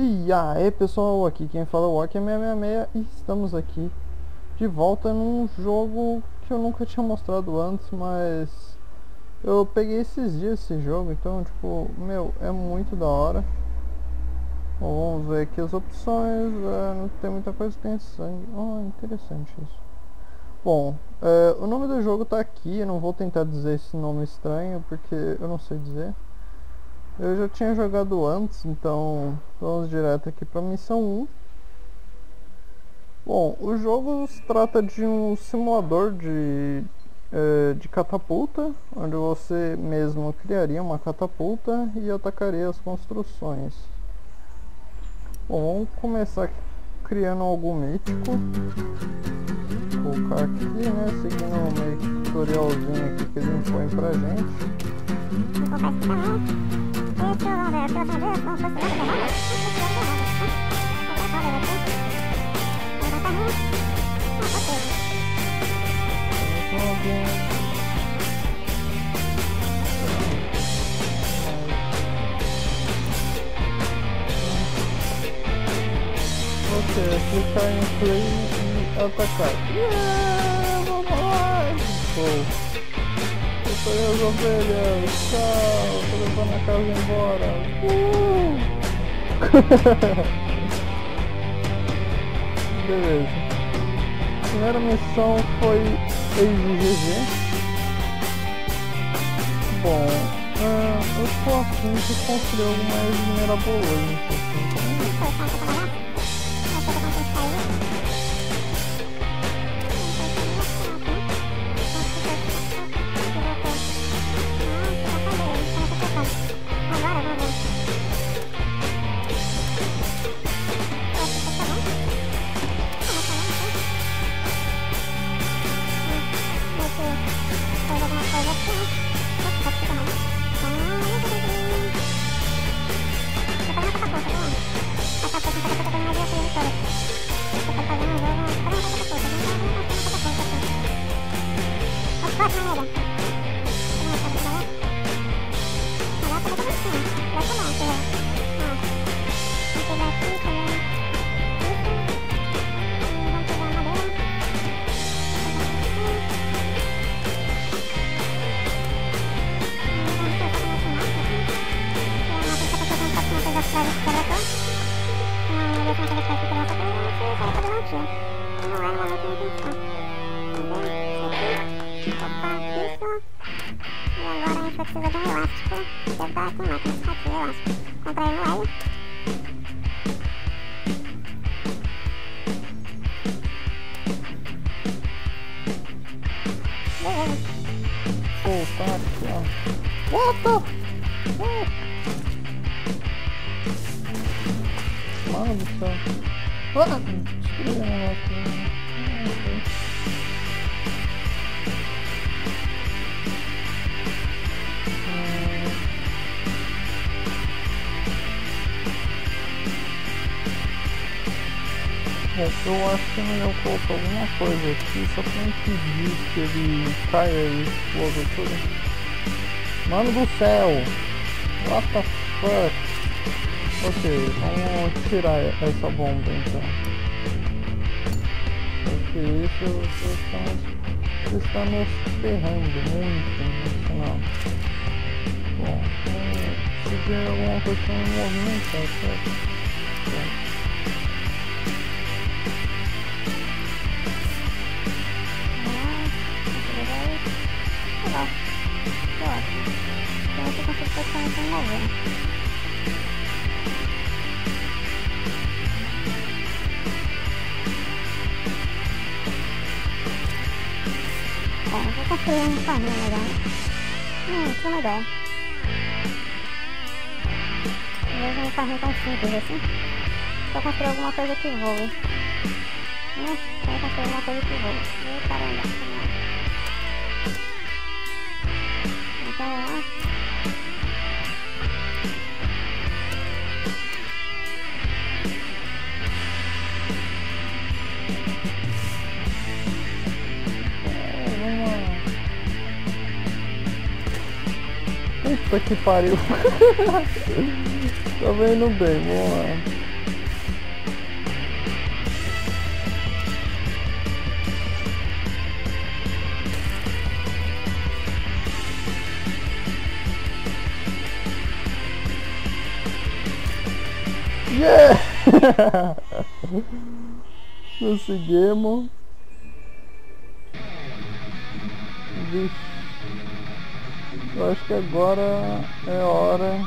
E aí pessoal, aqui quem fala é o Walker666 e estamos aqui de volta num jogo que eu nunca tinha mostrado antes, mas eu peguei esses dias esse jogo, então tipo, meu, é muito da hora. Bom, vamos ver aqui as opções, é, não tem muita coisa, tem sangue, oh, interessante isso. Bom, é, o nome do jogo tá aqui, eu não vou tentar dizer esse nome estranho porque eu não sei dizer. Eu já tinha jogado antes, então vamos direto aqui para missão 1. Bom, o jogo se trata de um simulador de, é, de catapulta, onde você mesmo criaria uma catapulta e atacaria as construções. Bom, vamos começar criando algo mítico. Vou colocar aqui, né, seguindo meio tutorialzinho aqui que ele impõe pra gente. Você clicar em play e atacar. Yeah, vamos lá! Show! Foi as ovelhas. Tchau. Tô levando a casa embora. Uh! Beleza. Primeira missão foi ex-GG. Bom, uh, eu tô afim de construir algumas mirabolões. Assim, Mano do céu. Ah, destruiu o negócio. É, eu acho que eu colocar alguma coisa aqui só pra impedir que ele caia e exploda tudo. Mano do céu! What the fuck? Ok, vamos tirar essa bomba então. Porque isso está nos ferrando muito final. Bom, se tiver alguma coisa para movimentar, certo? Bom. Novo. Ó, vou construir um carrinho legal. Hum, isso é uma ideia. Em vez de um carrinho tão simples assim, vou construir alguma coisa que voe. Né? Vou construir alguma coisa que voe. Ih, caramba. Então, ó. Puta que pariu. Tô vendo bem, vamos lá. Yeah! Conseguimos. Vixe. Eu acho que agora é hora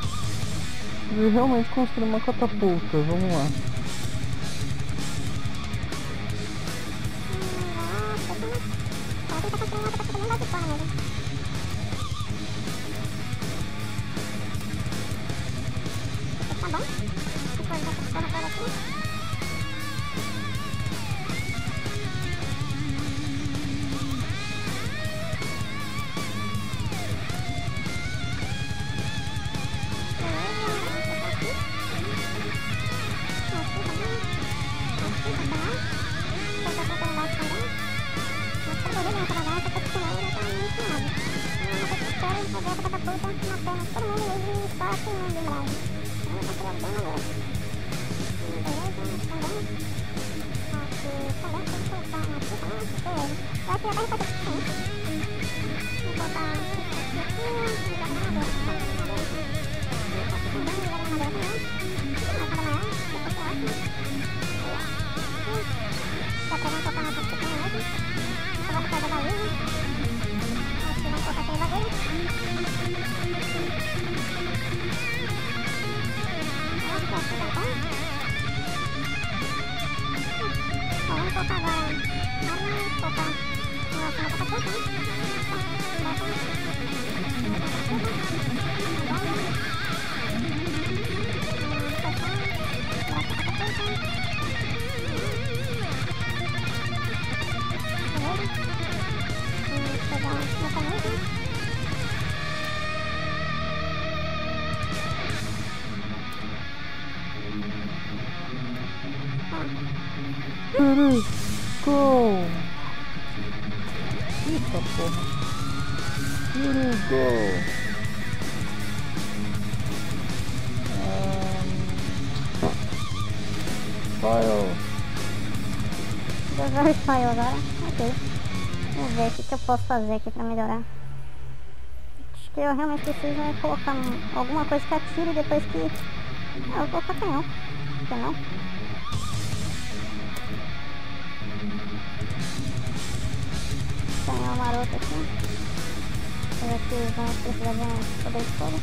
de realmente construir uma catapulta. Vamos lá. Go! Eita porra! Go! File! Jogar o file agora? Ok. Ver o que, que eu posso fazer aqui pra melhorar. Acho que eu realmente preciso colocar alguma coisa que atire depois que... Ah, eu vou colocar canhão. Por que não? Canhão maroto aqui. Eu aqui vamos precisar de um poder de fogo.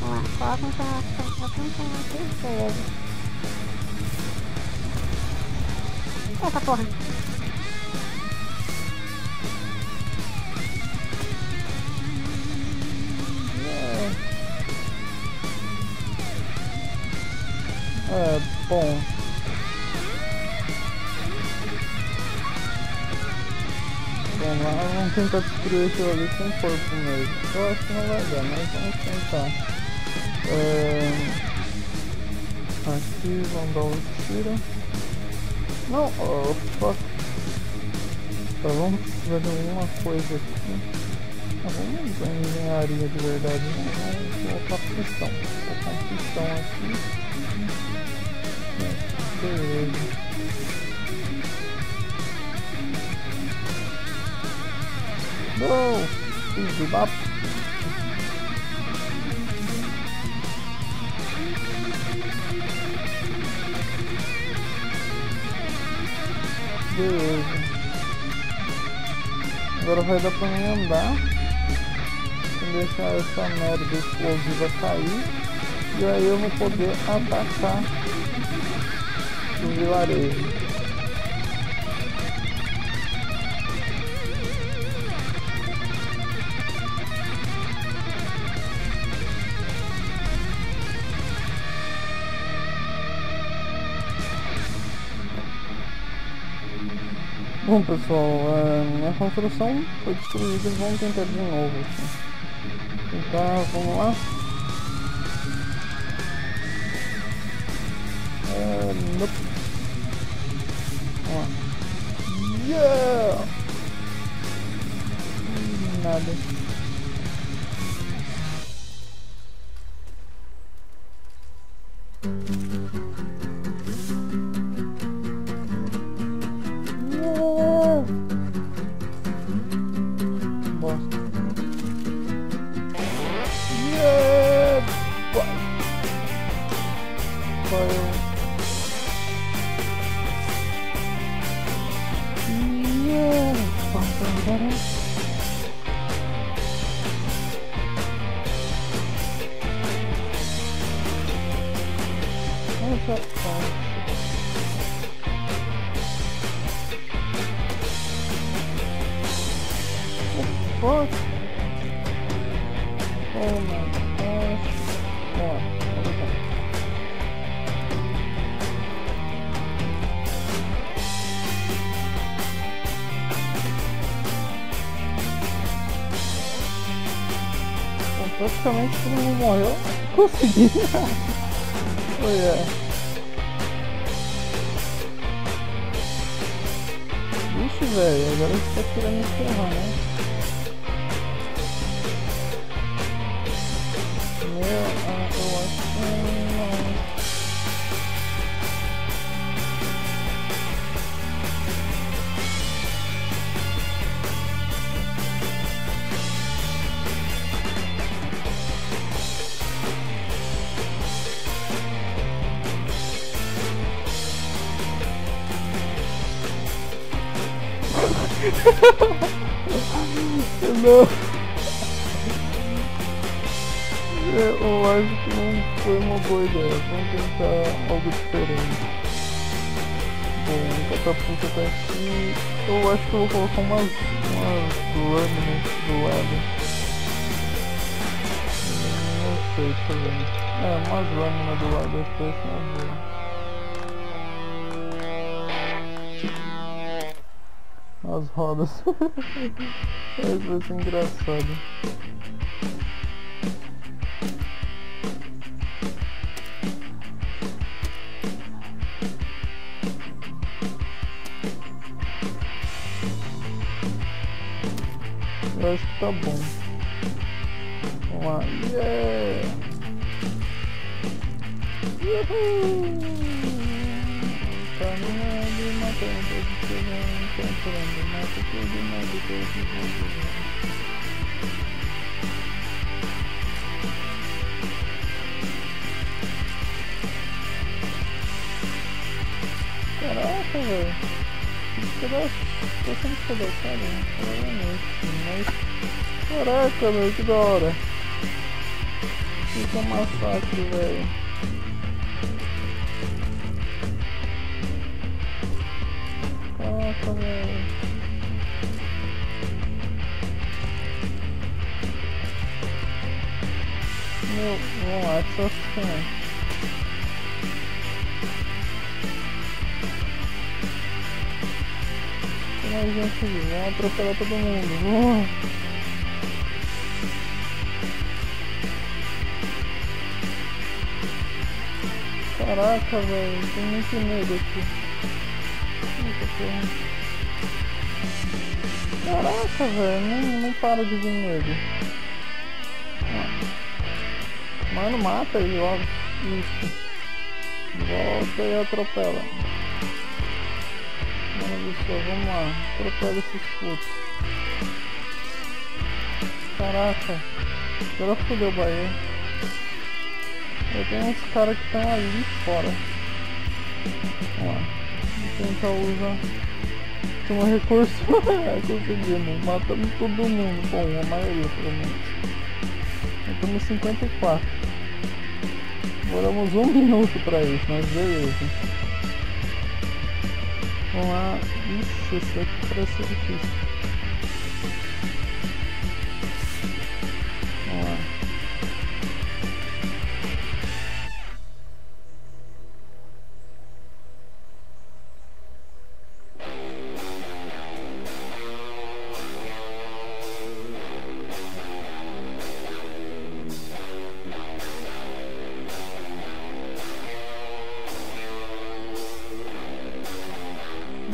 Vamos lá, um coloca um canhão aqui. Beleza. Eita porra. É, bom. Vamos lá, vamos tentar destruir aquilo ali com o corpo mesmo. Eu acho que não vai dar, mas vamos tentar. É... Aqui, vamos dar um tiro. Não, oh fuck. Tá, vamos precisar de alguma coisa aqui. Ah, vamos usar engenharia de verdade, né? Vamos colocar pistão. Vou colocar um pistão aqui. Beleza. Não! Filho da Beleza. Agora vai dar pra mim andar. Sem deixar essa merda explosiva cair. E aí eu vou poder atacar vilarejo. Bom pessoal, a minha construção foi destruída, vamos tentar de novo aqui. Então vamos lá. Nope. Yeah! Nada. Yeah! Thank you, praticamente todo mundo morreu. Consegui. oh yeah. Vixe, velho, agora você tá querendo me né? Meu, ah, eu acho que Não. Eu acho que não foi uma boa ideia. Vamos tentar algo diferente. Bom, a catapulta tá aqui. Eu acho que eu vou colocar umas, umas lâminas do lado. Não sei, eu ver. É, umas lâminas do lado, acho que ser uma boa. As rodas. Isso vai ser engraçado. Eu acho que tá bom. Vamos lá. Yeah! Uhul! Caminhando e matando encontrando. Mata mata todos que vão jogando. Caraca, velho. Que pedaço. Tô né? Provavelmente. Mas. Caraca, velho, que da hora. Um massacre, velho. Caraca, velho. Meu, vamos lá, só assim. Mais gente ali, vamos atropelar todo mundo. Vamos. Caraca, velho, tem muito medo aqui. Caraca, velho, não, não para de vir. Ó. Mano, mata ele logo. Isso. Volta e atropela. Mano do céu, vamos lá. Atropela esses putos. Caraca. Agora fodeu o Bahia. Eu tenho uns caras que estão ali fora. Vamos lá. Tentar usar. Um recurso. Conseguimos. Matamos todo mundo. Bom, a maioria pelo menos. Matamos 54. Demoramos um minuto pra isso, mas beleza. Vamos lá. Esse aqui parece difícil.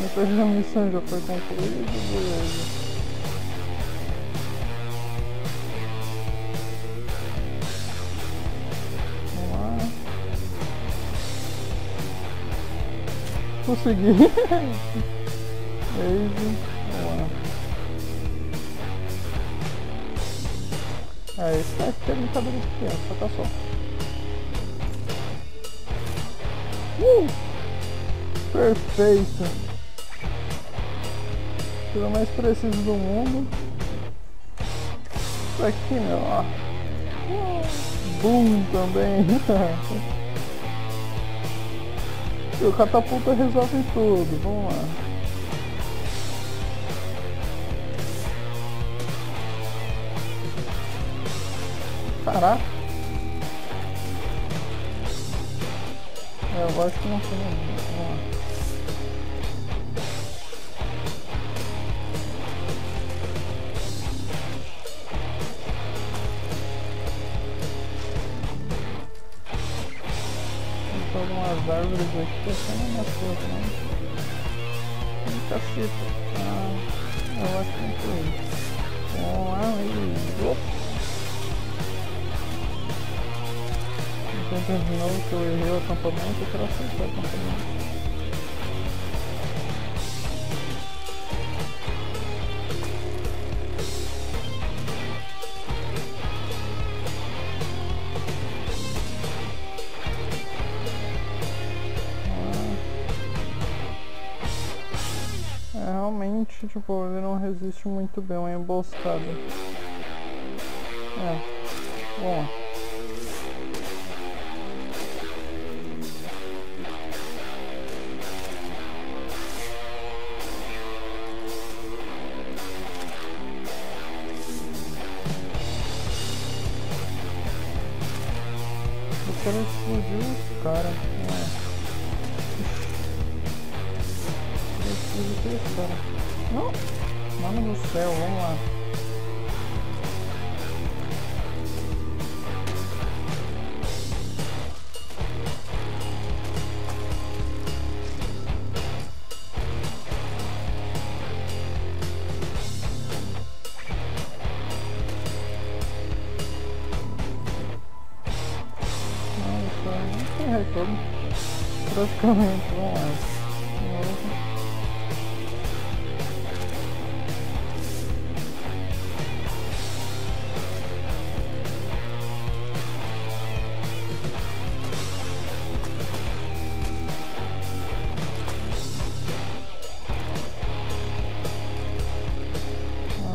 Depois a missão já foi concluída, beleza. Consegui. Easy. Vamos lá. Ah, esse tá aqui é brincadeira de criança, tá só. Uh! Perfeito. Tiro mais preciso do mundo. Isso aqui, meu, ó. Boom também. o catapulta resolve tudo. Vamos lá. Caraca. É, eu acho que não foi Vamos algumas árvores aqui essa não matou, né? Caceta. Ah, eu acho que não foi. Vamos lá e. Opa! Tentando de novo que eu errei o acampamento, eu quero acertar o acampamento. Realmente, tipo, ele não resiste muito bem uma emboscada. É, bom. Retorno. Praticamente, vamos lá.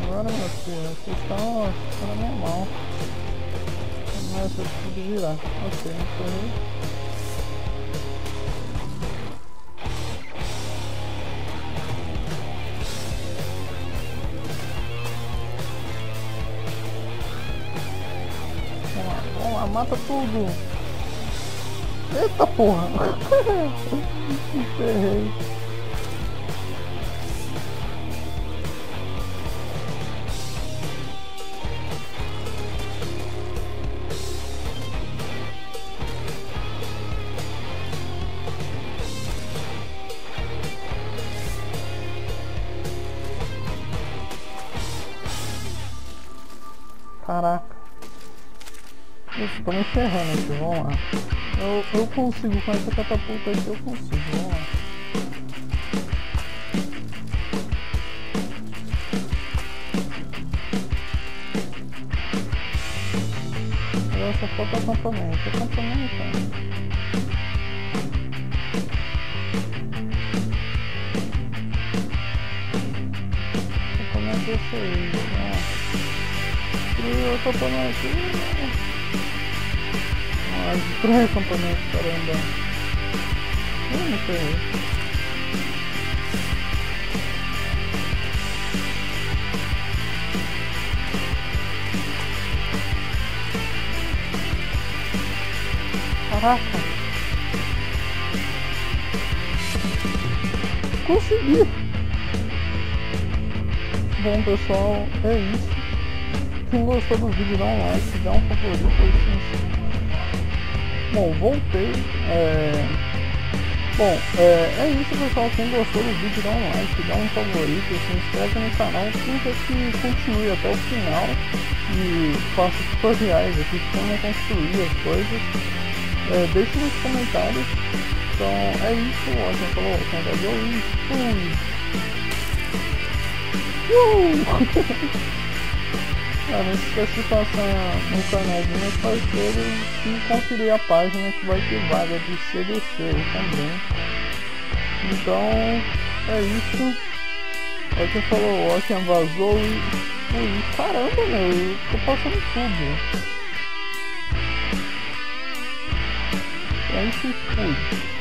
Agora, meu filho, vocês estão. Não é só preciso virar. Ok, corri. Mata tudo. Eita porra! Errei. Caraca. Isso, tô me ferrando aqui, vamos lá. Eu, eu consigo com essa catapulta aqui, eu consigo, vamos lá. Agora só falta acampamento. Acampamento, né? Acampamento é esse aí, ó. Destruiu o acampamento. Ah, destrói o acampamento, caramba. Hum, não sei. Caraca! Consegui! Bom pessoal, é isso. Quem gostou do vídeo dá um like, dá um favorito. Bom, voltei. É... Bom, é, é isso pessoal. Quem gostou do vídeo dá um like, dá um favorito, se inscreve no canal, sinta que continue até o final e faça tutoriais aqui de como construir as coisas. É, deixe nos comentários. Então é isso, ó, quem falou, quem ver isso. Uh! Não esquece de passar no canal do meu parceiro e conferir a página que vai ter vaga de CDC também. Então é isso. Olha quem falou, ó, quem vazou e. Ui, caramba meu, eu tô passando tudo. É isso fui.